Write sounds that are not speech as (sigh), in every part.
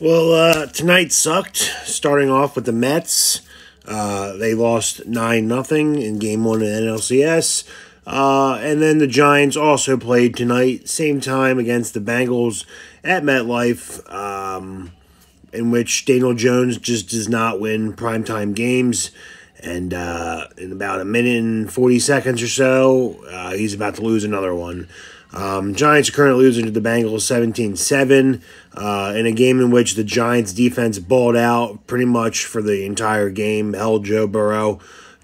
Well, uh, tonight sucked. Starting off with the Mets, uh, they lost nine nothing in Game One of NLCS, uh, and then the Giants also played tonight, same time against the Bengals at MetLife, um, in which Daniel Jones just does not win primetime games. And uh, in about a minute and 40 seconds or so, uh, he's about to lose another one. Um, Giants are currently losing to the Bengals 17 7 uh, in a game in which the Giants defense balled out pretty much for the entire game, held Joe Burrow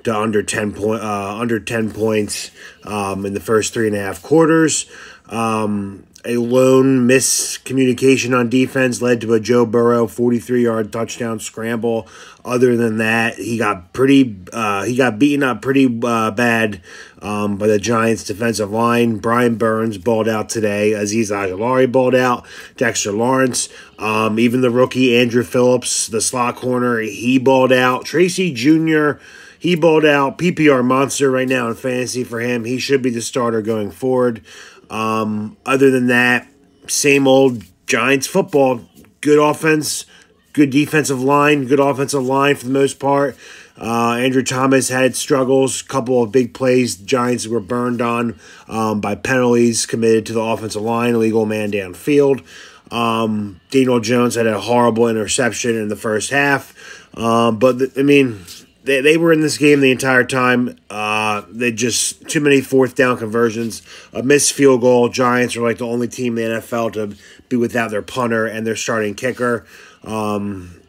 to under 10, point, uh, under 10 points um, in the first three and a half quarters. Um, a lone miscommunication on defense led to a Joe Burrow 43 yard touchdown scramble. Other than that, he got pretty uh, he got beaten up pretty uh, bad um, by the Giants defensive line. Brian Burns balled out today. Azeez Ojulari balled out. Dexter Lawrence, um, even the rookie Andrew Phillips, the slot corner, he balled out. Tracy Jr. He balled out. PPR monster right now in fantasy for him. He should be the starter going forward. Um, other than that, same old Giants football. Good offense, good defensive line, good offensive line for the most part. Uh, Andrew Thomas had struggles, couple of big plays. The Giants were burned on um, by penalties committed to the offensive line, illegal man downfield. Um, Daniel Jones had a horrible interception in the first half. Um, but, the, I mean, they, they were in this game the entire time. Uh, they just too many fourth down conversions, a missed field goal. Giants are like the only team in the NFL to be without their punter and their starting kicker. Um,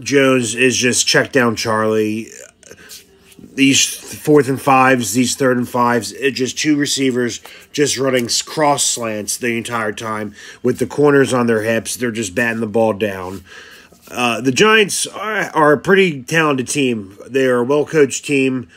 Jones is just check down Charlie. These fourth and fives, these third and fives, it just two receivers just running cross slants the entire time with the corners on their hips. They're just batting the ball down. Uh, the Giants are, are, a pretty talented team. They are a well coached team.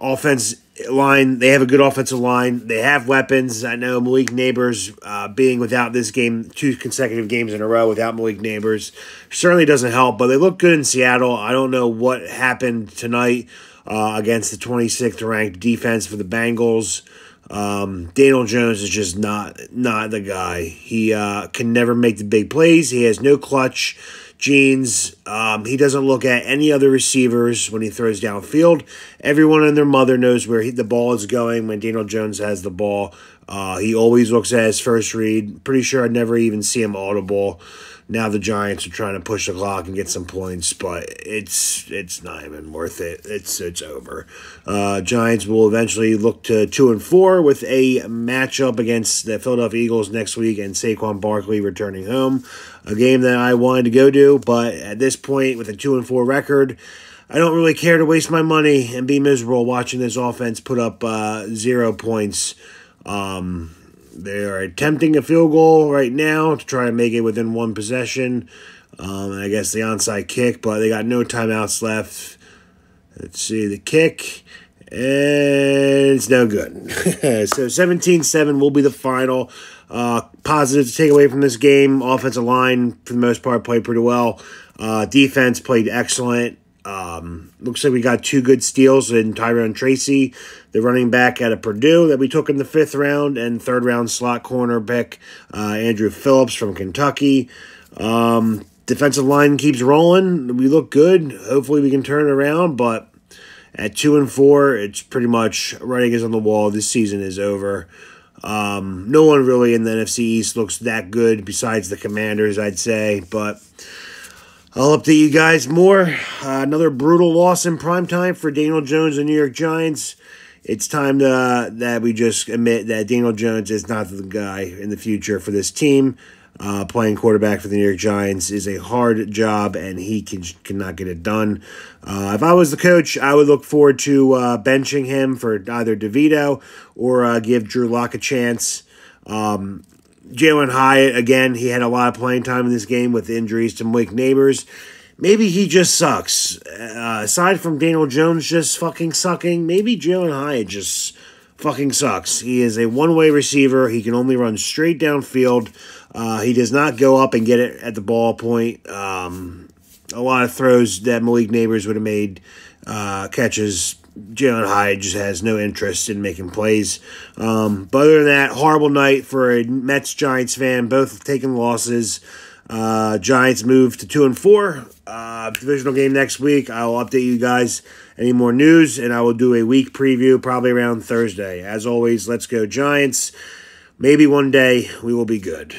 Offense line, they have a good offensive line. They have weapons. I know Malik Nabers uh, being without this game, two consecutive games in a row without Malik Nabers, certainly doesn't help. But they look good in Seattle. I don't know what happened tonight uh, against the 26th ranked defense for the Bengals. Um, Daniel Jones is just not not the guy. He uh, can never make the big plays. He has no clutch genes. Um, he doesn't look at any other receivers when he throws downfield. Everyone and their mother knows where he, the ball is going when Daniel Jones has the ball. Uh, he always looks at his first read. Pretty sure I'd never even see him audible. Now the Giants are trying to push the clock and get some points, but it's it's not even worth it. It's it's over. Uh, Giants will eventually look to two and four with a matchup against the Philadelphia Eagles next week and Saquon Barkley returning home, a game that I wanted to go to, but at this point with a two and four record. I don't really care to waste my money and be miserable watching this offense put up uh, zero points. Um, they are attempting a field goal right now to try and make it within one possession. Um, I guess the onside kick, but they got no timeouts left. Let's see the kick. And it's no good. (laughs) so 17 7 will be the final. Uh, positive to take away from this game. Offensive line, for the most part, played pretty well. Uh, defense played excellent. Um, looks like we got two good steals in Tyrone Tracy, the running back out of Purdue that we took in the fifth round, and third round slot corner pick uh, Andrew Phillips from Kentucky. Um, defensive line keeps rolling. We look good. Hopefully, we can turn it around. But at two and four, it's pretty much writing is on the wall. This season is over. Um, no one really in the NFC East looks that good besides the Commanders, I'd say. But I'll update you guys more. Uh, another brutal loss in prime time for Daniel Jones and New York Giants. It's time to, uh, that we just admit that Daniel Jones is not the guy in the future for this team. Uh, playing quarterback for the New York Giants is a hard job, and he can, cannot get it done. Uh, if I was the coach, I would look forward to uh, benching him for either DeVito or uh, give Drew Lock a chance. Um, Jalin Hyatt, again, he had a lot of playing time in this game with injuries to Mike Nabers. Maybe he just sucks. Uh, aside from Daniel Jones just fucking sucking, maybe Jalin Hyatt just fucking sucks. He is a one way receiver. He can only run straight downfield. Uh, he does not go up and get it at the ball point. Um, a lot of throws that Malik Nabers would have made uh, catches Jalin Hyatt just has no interest in making plays. Um, but other than that, horrible night for a Mets Giants fan, both taking losses. Uh, Giants move to two and four. Uh, divisional game next week. I will update you guys any more news, and I will do a week preview probably around Thursday. As always, let's go Giants. Maybe one day we will be good.